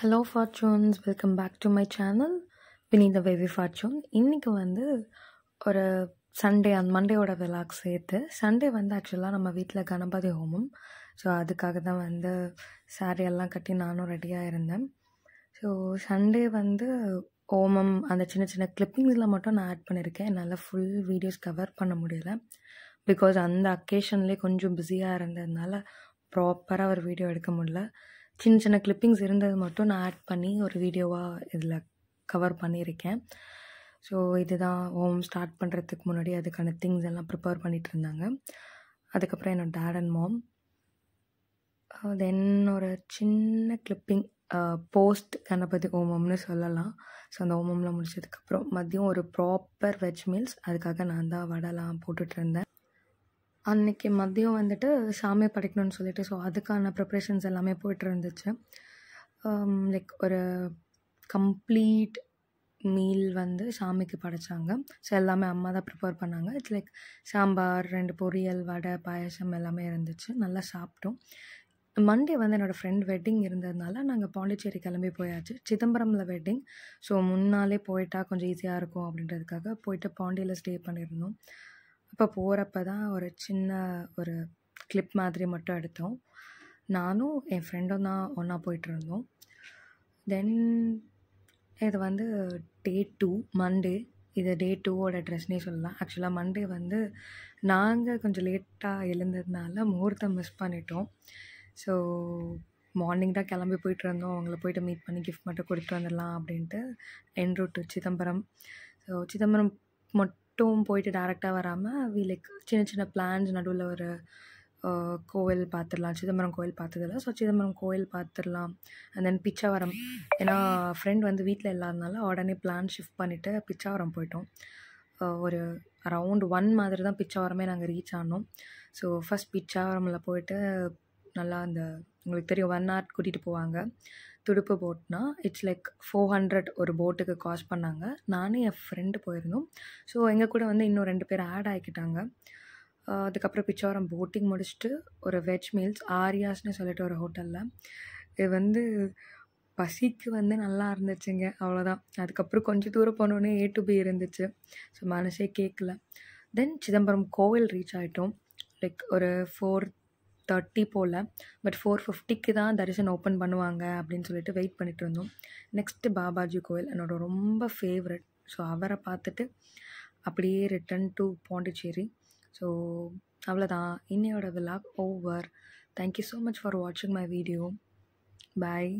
Hello fortunes welcome back to my channel Vineetha baby fortune இன்றைக்கி வந்து ஒரு Sunday அந்த மண்டேயோட விழாக்கு சேர்த்து சண்டே வந்து ஆக்சுவலாக நம்ம வீட்டில் கணபதி ஹோமம். ஸோ அதுக்காக தான் வந்து சாரி எல்லாம் கட்டி நானும் ரெடியாக இருந்தேன். ஸோ சண்டே வந்து ஹோமம் அந்த சின்ன சின்ன கிளிப்பிங்ஸில் மட்டும் நான் ஆட் பண்ணியிருக்கேன் என்னால் ஃபுல் வீடியோஸ் கவர் பண்ண முடியல. பிகாஸ் அந்த அக்கேஷன்லேயே கொஞ்சம் பிஸியாக இருந்ததுனால ப்ராப்பராக ஒரு வீடியோ எடுக்க முடியல. சின்ன சின்ன கிளிப்பிங்ஸ் இருந்தது மட்டும் நான் ஆட் பண்ணி ஒரு வீடியோவாக இதில் கவர் பண்ணியிருக்கேன். ஸோ இதுதான் ஹோம் ஸ்டார்ட் பண்ணுறதுக்கு முன்னாடி அதுக்கான திங்ஸ் எல்லாம் ப்ரிப்பேர் பண்ணிகிட்டு இருந்தாங்க. அதுக்கப்புறம் என்னோட டேட் அண்ட் மாம் தென் ஒரு சின்ன கிளிப்பிங் போஸ்ட் uh, கணபதி ஹோமம்னு சொல்லலாம். ஸோ அந்த ஹோமம்லாம் முடிச்சதுக்கப்புறம் மதியம் ஒரு ப்ராப்பர் வெஜ் மீல்ஸ் அதுக்காக நான் தான் வடைலாம் போட்டுட்ருந்தேன் அன்றைக்கி அன்னைக்கு மதியம் வந்துட்டு சாமி படைக்கணும்னு சொல்லிட்டு ஸோ அதுக்கான ப்ரிப்ரேஷன்ஸ் எல்லாமே போயிட்டு இருந்துச்சு லைக் um, ஒரு கம்ப்ளீட் மீல் வந்து சாமிக்கு படைச்சாங்க. ஸோ எல்லாமே அம்மா தான் ப்ரிப்பேர் பண்ணாங்க. இட்ஸ் லைக் சாம்பார் ரெண்டு பொரியல் வடை பாயசம் எல்லாமே இருந்துச்சு. நல்லா சாப்பிட்டோம். மண்டே வந்து என்னோடய ஃப்ரெண்ட் வெட்டிங் இருந்ததுனால நாங்கள் பாண்டிச்சேரி கிளம்பி போயாச்சு. சிதம்பரமில் வெட்டிங் ஸோ முன்னாலே போயிட்டா கொஞ்சம் ஈஸியாக இருக்கும் அப்படின்றதுக்காக போயிட்டு பாண்டியில் ஸ்டே பண்ணியிருந்தோம். அப்போ போகிறப்ப தான் ஒரு சின்ன ஒரு கிளிப் மாதிரி மட்டும் எடுத்தோம். நானும் என் ஃப்ரெண்டும் தான் ஒன்றா போயிட்டுருந்தோம் தென் இது வந்து டே டூ மண்டே இது டே டூவோட ட்ரெஸ்னே சொல்லலாம். ஆக்சுவலாக மண்டே வந்து நாங்கள் கொஞ்சம் லேட்டாக எழுந்ததுனால முகூர்த்தம் மிஸ் பண்ணிட்டோம். ஸோ மார்னிங் தான் கிளம்பி போயிட்டு இருந்தோம். அவங்கள போயிட்டு மீட் பண்ணி கிஃப்ட் மட்டும் கொடுத்துட்டு வந்துடலாம் அப்படின்ட்டு என் ரூட் சிதம்பரம். ஸோ சிதம்பரம் மட்டும் போயிட்டு டேரெக்டாக வராமல் வி லைக் சின்ன சின்ன பிளான்ஸ் நடுவில் ஒரு கோவில் பார்த்துடலாம் சிதம்பரம் கோவில் பார்த்ததில்ல ஸோ சிதம்பரம் கோவில் பார்த்துடலாம் அண்ட் தென் பிச்சாவரம். ஏன்னா ஃப்ரெண்ட் வந்து வீட்டில் இல்லாதனால உடனே பிளான் ஷிஃப்ட் பண்ணிவிட்டு பிச்சாவரம் போயிட்டோம். ஒரு அரவுண்ட் ஒன் மாதிரி தான் பிச்சாவரமே நாங்கள் ரீச் ஆனோம். ஸோ ஃபஸ்ட் பிச்சாவரமில் போயிட்டு நல்லா அந்த உங்களுக்கு தெரியும் ஒன் ஹவர் கூட்டிகிட்டு போவாங்க. துடுப்பு போட்னா இட்ஸ் லைக் ஃபோர் ஹண்ட்ரட் ஒரு போட்டுக்கு காஸ்ட் பண்ணாங்க. நானும் என் ஃப்ரெண்டு போயிருந்தோம். ஸோ எங்கள் கூட வந்து இன்னும் ரெண்டு பேர் ஆட் ஆகிக்கிட்டாங்க. அதுக்கப்புறம் பிச்சாவரம் போட்டிங் முடிச்சுட்டு ஒரு வெஜ் மீல்ஸ் ஆரியாஸ்னு சொல்லிட்டு ஒரு ஹோட்டலில் இது வந்து பசிக்கு வந்து நல்லா இருந்துச்சுங்க அவ்வளோதான் அதுக்கப்புறம் கொஞ்சம் தூரம் போனோடனே ஏ டு பி இருந்துச்சு. ஸோ மனசே கேட்கல தென் சிதம்பரம் கோவில் ரீச் ஆகிட்டோம் லைக் ஒரு ஃபோர் தேர்ட்டி போல் பட் ஃபோர் ஃபிஃப்டிக்கு தான் தரிசனம் ஓப்பன் பண்ணுவாங்க அப்படின்னு சொல்லிட்டு வெயிட் பண்ணிட்டு இருந்தோம். நெக்ஸ்ட்டு பாபாஜி கோவில் என்னோட ரொம்ப ஃபேவரட் ஸோ அவரை பார்த்துட்டு அப்படியே ரிட்டன் டு பாண்டிச்சேரி ஸோ அவ்வளோதான் இன்னையோட விழா over thank you so much for வாட்சிங் மை வீடியோ பாய்